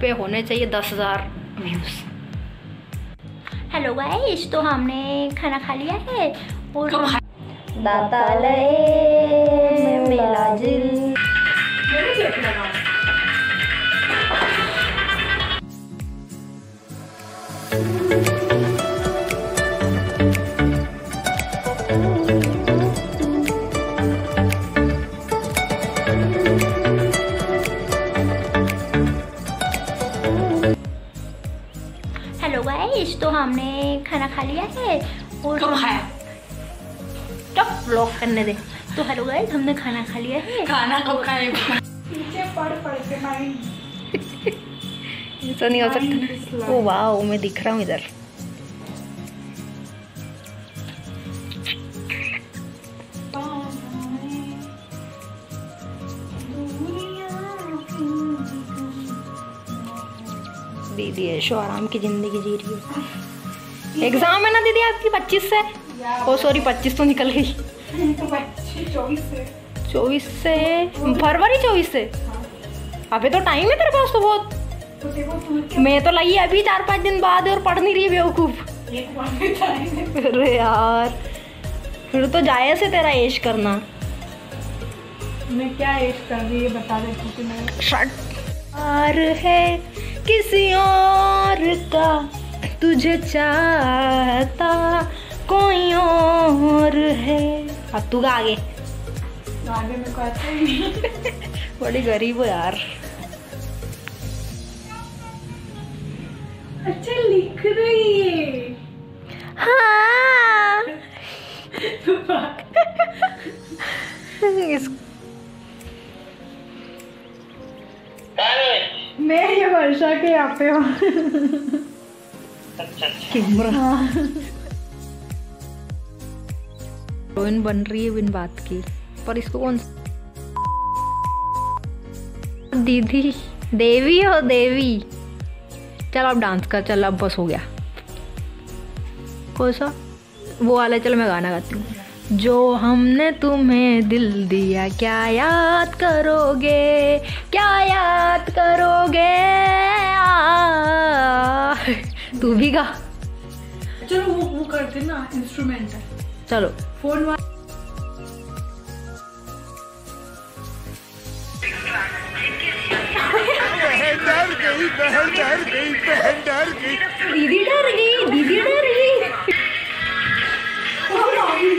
पे होने चाहिए दस हज़ार व्यूज़ हेलो गाइस तो हमने खाना खा लिया है और दाता मेला जिल। हेलो गाइस तो हमने खाना खा लिया है और तो खाया। टॉप ब्लॉग करने दे। तो हेलो गाइस हमने खाना खा लिया है। खाना कब खाए पीछे पढ़ पढ़ के माइंड ऐसा नहीं हो सकता ना। ओ वाह मैं दिख रहा हूँ इधर। दीदी ऐशो आराम की ज़िंदगी जी रही है। एग्ज़ाम है ना दीदी आपकी? पच्चीस से? ओ सॉरी पच्चीस तो निकल गई। तो चौबीस से? फरवरी चौबीस से? अबे तो टाइम है तेरे पास तो बहुत। मैं तो लगी अभी चार पाँच दिन बाद और पढ़ नहीं रही बेवकूफ़। अरे यार फिर तो जाए से तेरा ऐश करना। मैं क्या एज कर रही है बता दे क्योंकि मैं और है किसी और का तुझे चाहता कोई और है। अब तू गा आगे। आगे मेरे को आता ही नहीं। बड़ी गरीब हो यार। अच्छा लिख रही है। हाँ। इस मैं ये वर्षा के यहाँ पे हूँ। कैमरा हीरोइन बन रही है बिन बात की पर इसको कौन दीदी देवी हो देवी। चल अब डांस कर चल अब बस हो गया। कौन सा? वो वाला चलो मैं गाना गाती हूँ। जो हमने तुम्हें दिल दिया क्या याद करोगे? क्या याद करोगे? आ, तू भी गा। चलो वो वो करते ना इंस्ट्रूमेंट चलो। फ़ोन डर गई डर गई डर गई। दीदी डर गई दीदी डर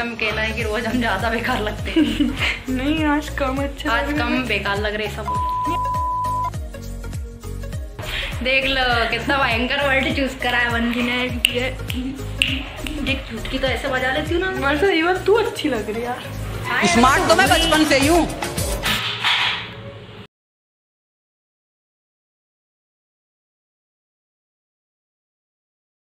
हम कहना है कि रोज हम ज़्यादा बेकार लगते हैं। नहीं आज कम अच्छा आज कम बेकार लग रहे सब। देख लो कितना भयंकर वर्ड चूज़ करा है बंदी ने। देख चुटकी तो ऐसे बजा लेती हूँ ना। हैं। वैसे इवन तू अच्छी लग रही है यार। स्मार्ट तो मैं बचपन से ही हूँ।